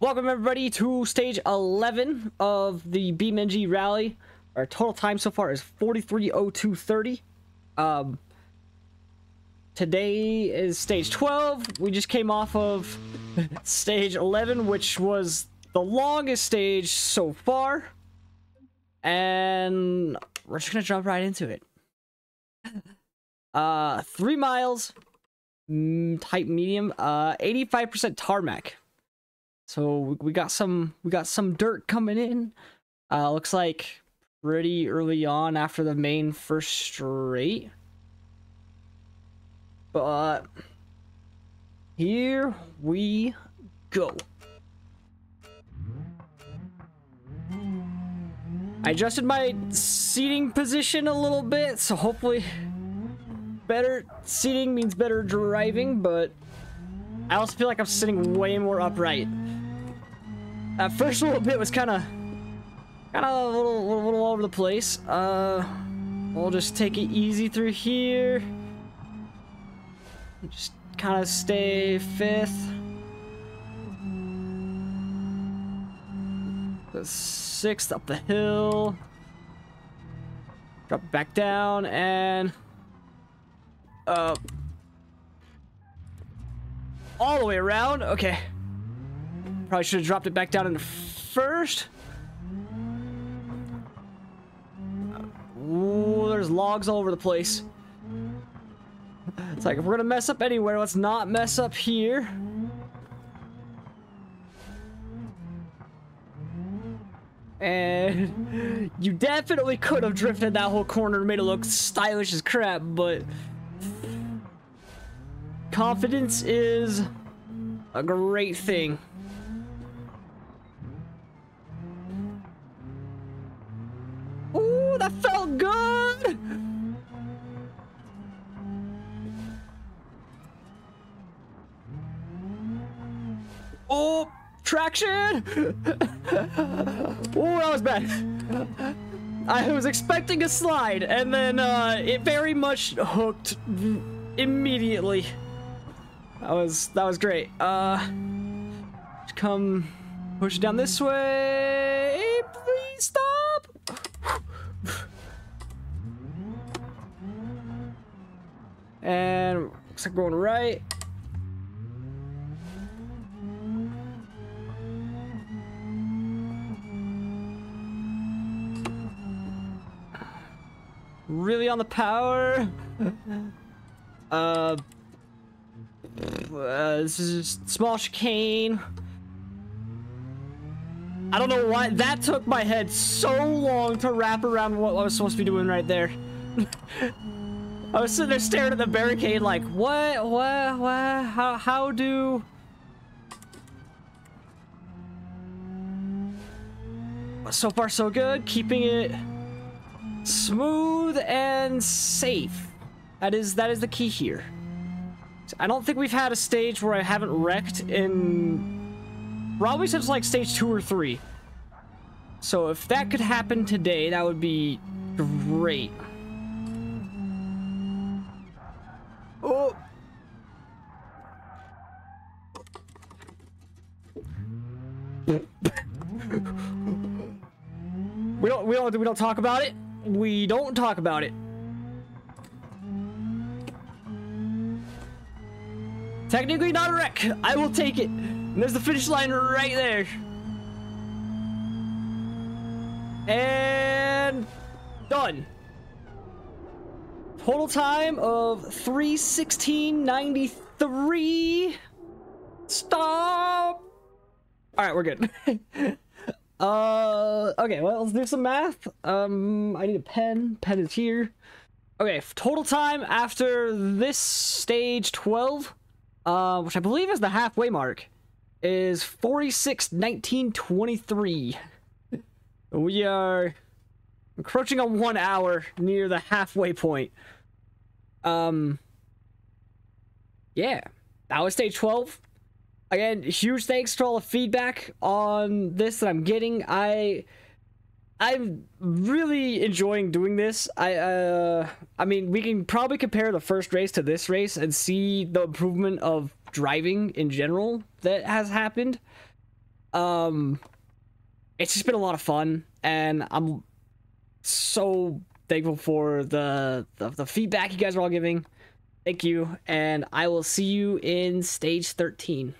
Welcome everybody to stage 11 of the BeamNG rally. Our total time so far is 430230. Um, today is stage 12. We just came off of stage 11, which was the longest stage so far. And we're just gonna jump right into it. Uh, three miles, mm, type medium, uh, 85% tarmac. So we got some we got some dirt coming in. Uh looks like pretty early on after the main first straight. But here we go. I adjusted my seating position a little bit, so hopefully better seating means better driving, but I also feel like I'm sitting way more upright. That first little bit was kind of, kind of a little, little, little all over the place. Uh, we'll just take it easy through here. Just kind of stay fifth. The sixth up the hill. Drop back down and uh all the way around. Okay. Probably should have dropped it back down in first. Ooh, there's logs all over the place. It's like, if we're gonna mess up anywhere, let's not mess up here. And you definitely could have drifted that whole corner and made it look stylish as crap, but confidence is a great thing. Ooh, that felt good! Oh, traction! oh, that was bad. I was expecting a slide, and then uh, it very much hooked immediately. That was that was great. Uh, come push it down this way. Please stop. And looks like going right. Really on the power. uh, uh, this is small chicane. I don't know why that took my head so long to wrap around what I was supposed to be doing right there. I was sitting there staring at the barricade like, what, what, what, how, how do... So far so good, keeping it smooth and safe. That is, that is the key here. I don't think we've had a stage where I haven't wrecked in probably since like stage two or three. So if that could happen today, that would be great. Oh. we don't we don't we don't talk about it. We don't talk about it. Technically not a wreck. I will take it. And there's the finish line right there. And done. Total time of 316.93. Stop! Alright, we're good. uh, okay, well, let's do some math. Um, I need a pen. Pen is here. Okay, total time after this stage 12, uh, which I believe is the halfway mark, is 46.19.23. we are encroaching on one hour near the halfway point. Um, yeah, that was stage 12. Again, huge thanks to all the feedback on this that I'm getting. I I'm really enjoying doing this. I uh I mean, we can probably compare the first race to this race and see the improvement of driving in general that has happened. Um, it's just been a lot of fun, and I'm so thankful for the, the the feedback you guys are all giving. Thank you, and I will see you in stage 13.